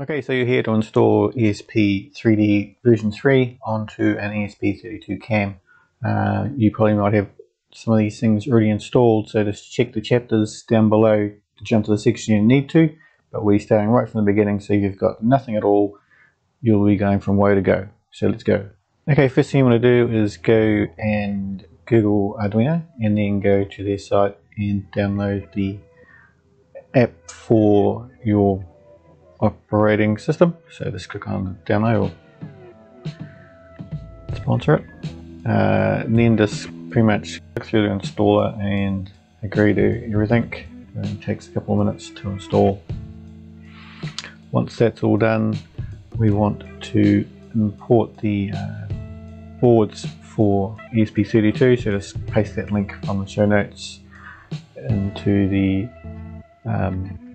Okay, so you're here to install ESP3D version 3 onto an ESP32 cam. Uh, you probably might have some of these things already installed, so just check the chapters down below to jump to the section you need to, but we're starting right from the beginning, so you've got nothing at all. You'll be going from where to go. So let's go. Okay, first thing you want to do is go and Google Arduino and then go to their site and download the app for your operating system. So just click on download or sponsor it. Uh, then just pretty much click through the installer and agree to everything. it takes a couple of minutes to install. Once that's all done, we want to import the uh, boards for ESP32. So just paste that link from the show notes into the um,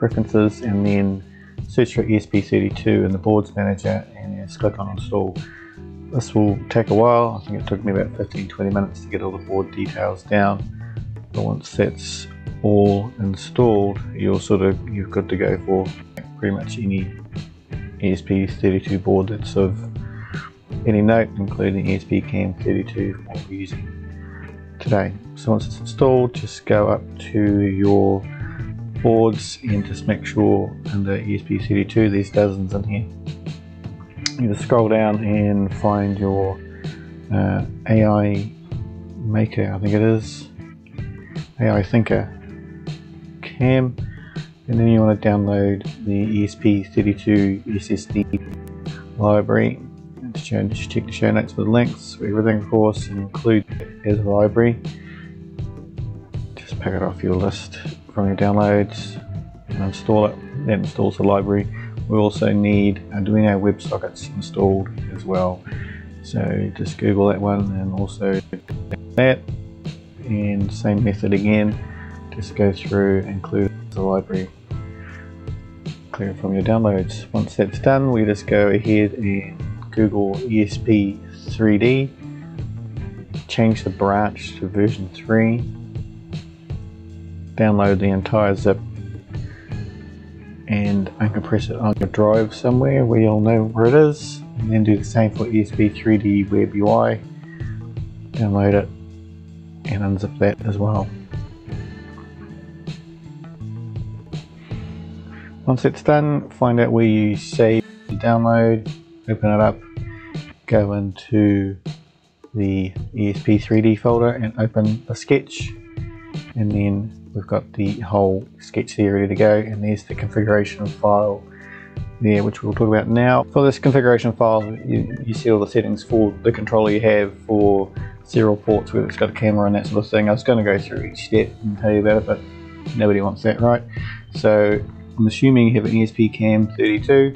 preferences and then search for ESP32 in the boards manager and just click on install. This will take a while, I think it took me about 15-20 minutes to get all the board details down but once that's all installed you're sort of you're good to go for pretty much any ESP32 board that's of any note including ESP Cam 32 what we're using today. So once it's installed just go up to your boards and just make sure the ESP32 there's dozens in here. You just scroll down and find your uh, AI maker, I think it is, AI thinker. Cam. And then you want to download the ESP32 SSDP library. Just check the show notes for the links everything of course and include as a library. Just pick it off your list from your downloads and install it. That installs the library. We also need Arduino WebSockets installed as well. So just Google that one and also that. And same method again. Just go through and clear the library. Clear from your downloads. Once that's done, we just go ahead and Google ESP3D. Change the branch to version 3 download the entire zip and uncompress it on your drive somewhere where you'll know where it is and then do the same for ESP3D Web UI download it and unzip that as well. Once it's done find out where you save the download open it up go into the ESP3D folder and open the sketch and then we've got the whole sketch here ready to go and there's the configuration file there which we'll talk about now. For this configuration file you, you see all the settings for the controller you have for serial ports whether it's got a camera and that sort of thing. I was going to go through each step and tell you about it but nobody wants that right. So I'm assuming you have an ESP cam 32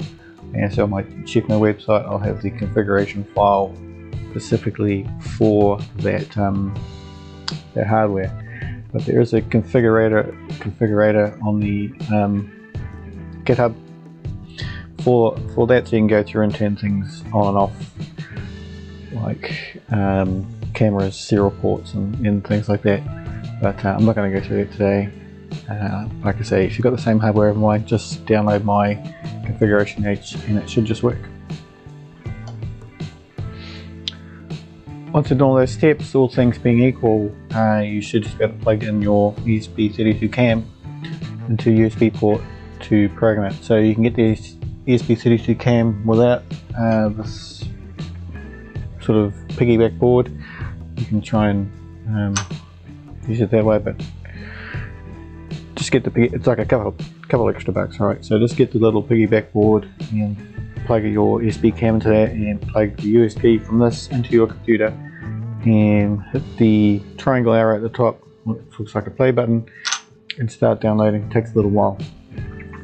and so I might check my website I'll have the configuration file specifically for that, um, that hardware but there is a configurator configurator on the um, GitHub. For for that so you can go through and turn things on and off like um, cameras, serial ports and, and, things like that. But uh, I'm not going to go through it today. Uh, like I say if you've got the same hardware as mine just download my configuration H and it should just work Once you've done all those steps, all things being equal, uh, you should just be able to plug in your ESP32 cam into USB port to program it. So you can get the ESP32 cam without uh, this sort of piggyback board. You can try and um, use it that way, but just get the it's like a couple couple extra bucks, all right? So just get the little piggyback board and plug your ESP cam into that and plug the USB from this into your computer and hit the triangle arrow at the top. Which looks like a play button and start downloading. It takes a little while.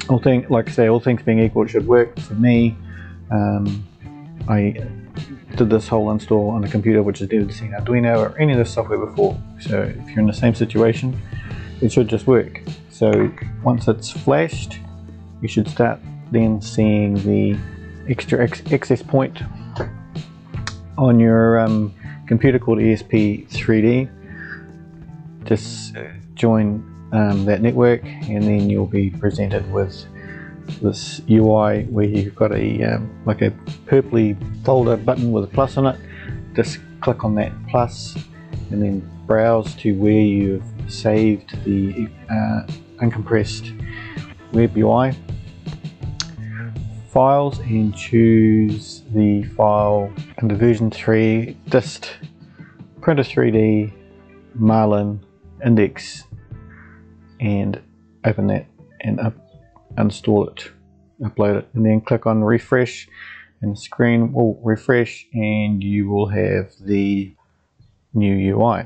All thing like I say all things being equal it should work for me. Um, I did this whole install on a computer which has never seen Arduino or any of this software before. So if you're in the same situation it should just work. So once it's flashed you should start then seeing the extra access point on your um, computer called ESP3D. Just join um, that network and then you'll be presented with this UI where you've got a um, like a purpley folder button with a plus on it. Just click on that plus and then browse to where you've saved the uh, uncompressed web UI files and choose the file under version 3 dist printer 3d marlin index and open that and up, install it upload it and then click on refresh and the screen will refresh and you will have the new UI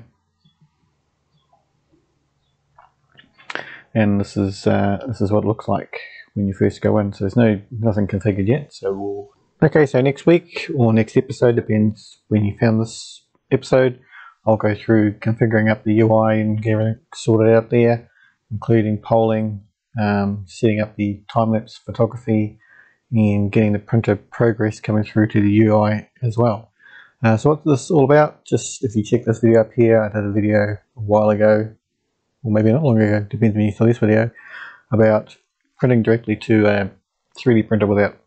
and this is uh, this is what it looks like when you first go in. So there's no nothing configured yet. So we'll okay. So next week or next episode depends when you found this episode. I'll go through configuring up the UI and getting everything sorted out there, including polling, um, setting up the time lapse photography, and getting the printer progress coming through to the UI as well. Uh, so what's this all about? Just if you check this video up here, I did a video a while ago, or maybe not long ago, depends when you saw this video, about printing directly to a 3D printer without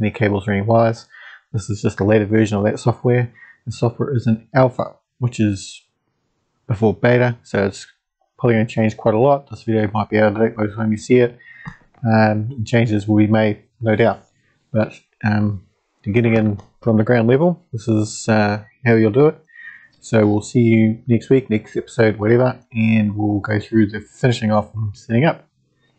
any cables or any wires. This is just a later version of that software. The software is in alpha, which is before beta, so it's probably going to change quite a lot. This video might be out of date by the time you see it. Um, changes will be made, no doubt. But um, getting in from the ground level, this is uh, how you'll do it. So we'll see you next week, next episode, whatever, and we'll go through the finishing off and setting up.